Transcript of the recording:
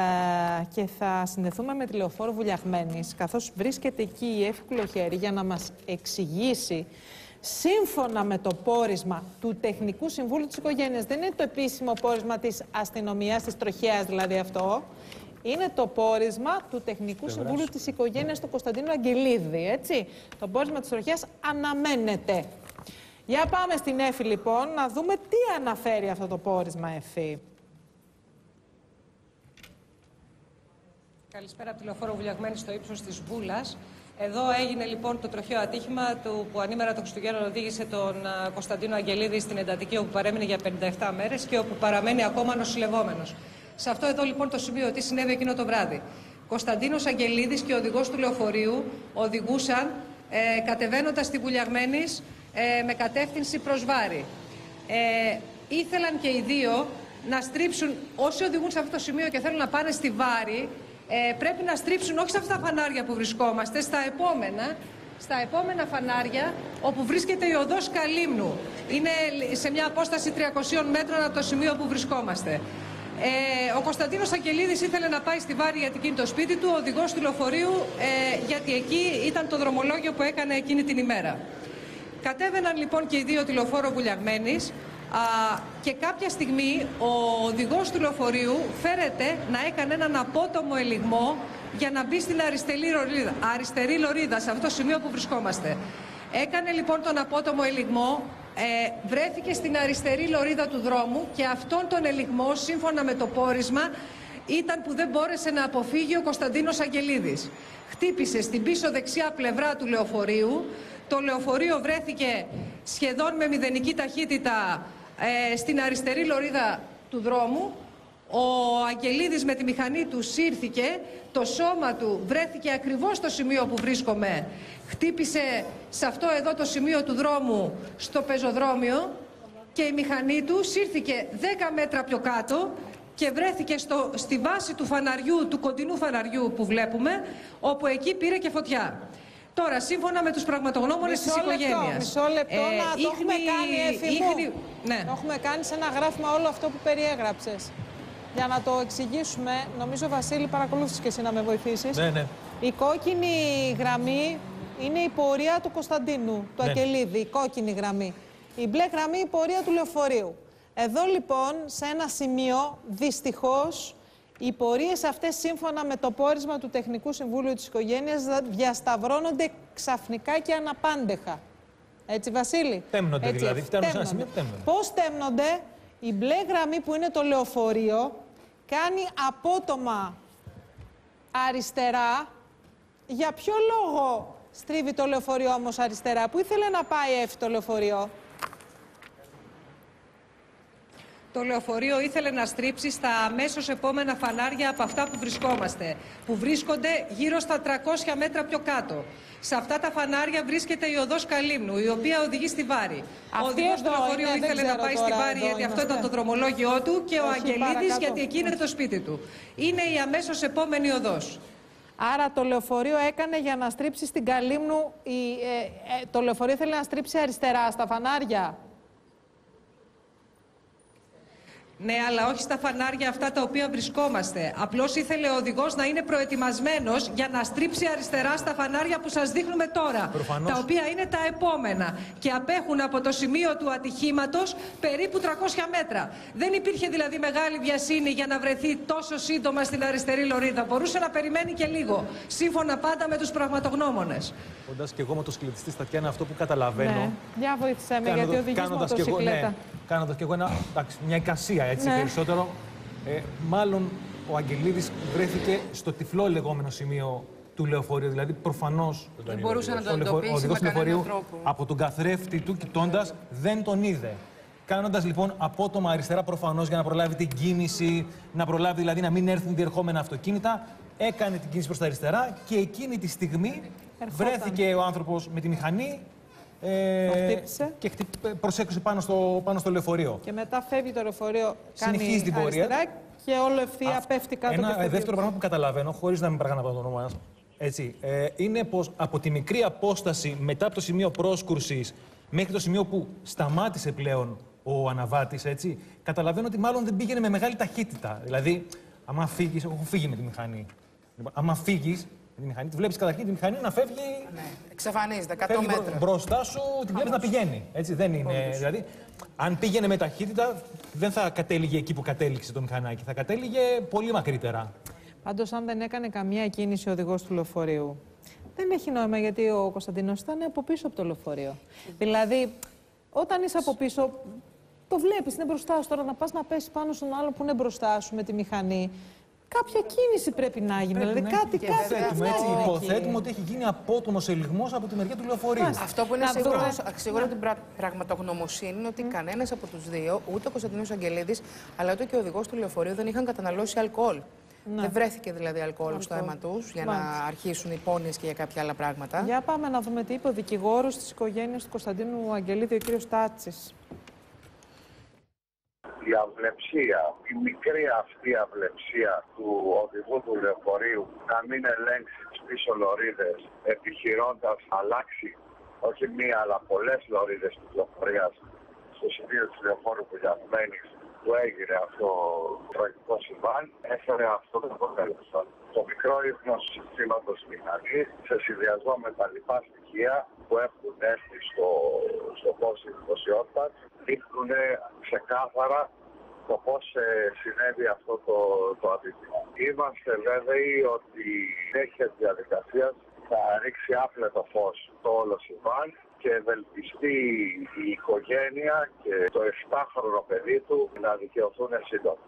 ε, και θα συνδεθούμε με τη Λεωφόρο Βουλιαγμένης καθώς βρίσκεται εκεί η εύκολο χέρι για να μας εξηγήσει σύμφωνα με το πόρισμα του Τεχνικού Συμβούλου της Οικογένειας δεν είναι το επίσημο πόρισμα της αστυνομίας, της τροχέας δηλαδή αυτό είναι το πόρισμα του Τεχνικού Συμβούλου της Οικογένειας του Κωνσταντίνου Αγγελίδη, έτσι. Το πόρισμα της τροχέας αναμένεται. Για πάμε στην Εφη λοιπόν να δούμε τι αναφέρει αυτό το πόρισμα Εφη. Καλησπέρα από τη λεωφόρο Βουλιαγμένη στο ύψος της Βούλα. Εδώ έγινε λοιπόν το τροχαίο ατύχημα του που ανήμερα το Χριστουγέννων οδήγησε τον Κωνσταντίνο Αγγελίδη στην εντατική όπου παρέμεινε για 57 μέρες και όπου παραμένει ακόμα νοσηλευόμενος. Σε αυτό εδώ λοιπόν το σημείο τι συνέβη εκείνο το βράδυ. Κωνσταντίνος Αγγελίδης και ο οδηγός του λεωφορείου οδηγούσαν ε, κατεβαίνοντας στη Βουλιαγμένης ε, με κατεύθυνση προς Βάρη. Ε, ήθελαν και οι δύο να στρίψουν, όσοι οδηγούν σε αυτό το σημείο και θέλουν να πάνε στη Βάρη, ε, πρέπει να στρίψουν όχι σε αυτά τα φανάρια που βρισκόμαστε, στα επόμενα, στα επόμενα φανάρια όπου βρίσκεται η οδός Καλύμνου. Είναι σε μια απόσταση 300 μέτρων από το σημείο που βρισκόμαστε. Ε, ο Κωνσταντίνος Αγγελίδης ήθελε να πάει στη Βάρη για εκείνη το σπίτι του, ο οδηγός του λεωφορείου, ε, γιατί εκεί ήταν το δρομολόγιο που έκανε εκείνη την ημέρα. Κατέβαιναν λοιπόν και οι δύο τηλεφόρο βουλιαγμένοι και κάποια στιγμή ο οδηγός του λεωφορείου φέρεται να έκανε έναν απότομο ελιγμό για να μπει στην αριστερή λωρίδα, αριστερή λωρίδα σε αυτό το σημείο που βρισκόμαστε. Έκανε λοιπόν τον απότομο ελιγμό, ε, βρέθηκε στην αριστερή λωρίδα του δρόμου και αυτόν τον ελιγμό σύμφωνα με το πόρισμα ήταν που δεν μπόρεσε να αποφύγει ο Κωνσταντίνος Αγγελίδης. Χτύπησε στην πίσω δεξιά πλευρά του λεωφορείου, το λεωφορείο βρέθηκε σχεδόν με μηδενική ταχύτητα ε, στην αριστερή λωρίδα του δρόμου. Ο Αγγελίδης με τη μηχανή του σύρθηκε, το σώμα του βρέθηκε ακριβώς στο σημείο που βρίσκομαι. Χτύπησε σε αυτό εδώ το σημείο του δρόμου στο πεζοδρόμιο και η μηχανή του σύρθηκε 10 μέτρα πιο κάτω και βρέθηκε στο, στη βάση του φαναριού, του κοντινού φαναριού που βλέπουμε, όπου εκεί πήρε και φωτιά. Τώρα, σύμφωνα με τους πραγματογνώμονες της οικογένειας. Μισό λεπτό, ε, να το έχουμε κάνει εφηβού. Ναι. Το έχουμε κάνει σε ένα γράφημα όλο αυτό που περιέγραψες. Για να το εξηγήσουμε, νομίζω Βασίλη, παρακολούθησες και εσύ να με βοηθήσεις. Ναι, ναι. Η κόκκινη γραμμή είναι η πορεία του Κωνσταντίνου, του ναι. Ακελίδη, η κόκκινη γραμμή. Η μπλε γραμμή η πορεία του λεωφορείου. Εδώ λοιπόν, σε ένα σημείο, δυστυχώς, οι πορείες αυτές, σύμφωνα με το πόρισμα του Τεχνικού Συμβούλου της Οικογένειας, διασταυρώνονται ξαφνικά και αναπάντεχα. Έτσι, Βασίλη; Τέμνονται Έτσι, δηλαδή. Φτάνουν σε ένα σημείο Πώς τέμνονται, η μπλε γραμμή που είναι το λεωφορείο κάνει απότομα αριστερά. Για ποιο λόγο στρίβει το λεωφορείο όμως αριστερά, που ήθελε να πάει έφη το λεωφορείο; Το λεωφορείο ήθελε να στρίψει στα αμέσως επόμενα φανάρια από αυτά που βρισκόμαστε, που βρίσκονται γύρω στα 300 μέτρα πιο κάτω. Σε αυτά τα φανάρια βρίσκεται η οδός Καλύμνου, η οποία οδηγεί στη Βάρη. ο οδηγός του λεωφορείου ήθελε να πάει στη Βάρη, γιατί αυτό ήταν το δρομολόγιο του, και ο Αγγελίδης, γιατί εκεί είναι το σπίτι του. Είναι η αμέσως επόμενη οδός. Άρα το λεωφορείο έκανε για να στρίψει στην Καλύμνου. Η, ε, ε, το λεωφορείο ήθελε να στρίψει αριστερά στα φανάρια. Ναι, αλλά όχι στα φανάρια αυτά τα οποία βρισκόμαστε. Απλώς ήθελε ο οδηγός να είναι προετοιμασμένος για να στρίψει αριστερά στα φανάρια που σας δείχνουμε τώρα. Τα οποία είναι τα επόμενα και απέχουν από το σημείο του ατυχήματος περίπου 300 μέτρα. Δεν υπήρχε δηλαδή μεγάλη βιασύνη για να βρεθεί τόσο σύντομα στην αριστερή λωρίδα. Μπορούσε να περιμένει και λίγο. Σύμφωνα πάντα με τους πραγματογνώμονες. Όντα και εγώ μοτοσυκλετιστή, Τατιάνα, αυτό που καταλαβαίνω. Ναι. Για βοήθησέ με, γιατί οδηγείς μοτοσυκλέτα. Ναι, κάνοντας και εγώ ένα, εντάξει, μια εικασία έτσι ναι. περισσότερο. Ε, μάλλον ο Αγγελίδης βρέθηκε στο τυφλό λεγόμενο σημείο του λεωφορείου. Δηλαδή, προφανώς. Δεν μπορούσε να το εντοπίσει. Ο οδηγός του λεωφορείου από τον καθρέφτη του κοιτώντας δεν τον είδε. Κάνοντας λοιπόν απότομα αριστερά προφανώς για να προλάβει την κίνηση, να προλάβει δηλαδή να μην έρθουν διερχόμενα αυτοκίνητα, έκανε την κίνηση προς τα αριστερά και εκείνη τη στιγμή βρέθηκε ο άνθρωπος με τη μηχανή ε, και χτυπ, προσέξωσε πάνω στο, πάνω στο λεωφορείο. Και μετά φεύγει το λεωφορείο, κάνει Συνεχίζει την πορεία. και όλο ευθεία πέφτει κάτω. Ένα δεύτερο πράγμα που καταλαβαίνω, χωρίς να μην παρακαλώ το όνομα έτσι, ε, είναι πως από τη μικρή απόσταση μετά από το σημείο πρόσκουρσης μέχρι το σημείο που σταμάτησε πλέον ο αναβάτης, έτσι, καταλαβαίνω ότι μάλλον δεν πήγαινε με μεγάλη ταχύτητα. Δηλαδή, άμα φύγεις, έχω φύγει με τη μηχανή. Λοιπόν, άμα φύγεις με τη μηχανή, τη βλέπεις καταρχήν τη μηχανή να φεύγει. Ναι. Εξαφανίζεται 100 Φεύγει μέτρα. μπροστά σου, την βλέπεις να πηγαίνει. Έτσι, δεν είναι. Δηλαδή, αν πήγαινε με ταχύτητα, δεν θα κατέληγε εκεί που κατέληξε το μηχανάκι. Θα κατέληγε πολύ μακρύτερα. Πάντως, αν δεν έκανε καμία κίνηση ο οδηγός του λεωφορείου, δεν έχει νόημα γιατί ο Κωνσταντίνος ήταν από πίσω από το λεωφορείο. Δηλαδή, όταν είσαι από πίσω, το βλέπεις, είναι μπροστά σου. Τώρα να πας να πέσεις πάνω στον άλλο που είναι μπροστά σου με τη μηχανή. Κάποια κίνηση πρέπει να γίνει. Πρέπει δηλαδή, να κάτι, και κάτι βέβαια Υποθέτουμε, να έτσι, γίνει εκεί. υποθέτουμε ότι έχει γίνει απότομος ελιγμός από τη μεριά του λεωφορείου. Μάλιστα. Αυτό που είναι Να σίγουρο, δούμε. σίγουρο την πρα- πραγματογνωμοσύνη είναι ότι κανένας από τους δύο, ούτε ο Κωνσταντίνος Αγγελίδης, αλλά ούτε και ο οδηγός του λεωφορείου δεν είχαν καταναλώσει αλκοόλ. Δεν βρέθηκε δηλαδή αλκοόλ στο αίμα τους για να Μάλιστα. αρχίσουν υπόνοιε και για κάποια άλλα πράγματα. Για πάμε να δούμε τι είπε ο δικηγόρος της οικογένειας του Κωνσταντίνου Αγγελίδη, ο κύριος Τάτσης. Η αυλεψία, η μικρή αυτή αυλεψία του οδηγού του λεωφορείου να μην ελέγξει τις πίσω λωρίδες επιχειρώντας να αλλάξει όχι μία αλλά πολλές λωρίδες κυκλοφορίας στο σημείο της λεωφόρου Βουλιαγμένης που έγινε αυτό το τραγικό συμβάν έφερε αυτό το αποτέλεσμα. Το μικρό ίχνος συστήματος μηχανής σε συνδυασμό με τα λοιπά στοιχεία που έχουν έρθει στο, στο πόση δημοσιότητα δείχνουν ξεκάθαρα το πώς ε, συνέβη αυτό το, το ατύχημα. Είμαστε βέβαιοι ότι η συνέχεια της διαδικασίας θα ρίξει άπλετο φως το όλο συμβάν και ευελπιστεί η οικογένεια και το 7χρονο παιδί του να δικαιωθούν σύντομα.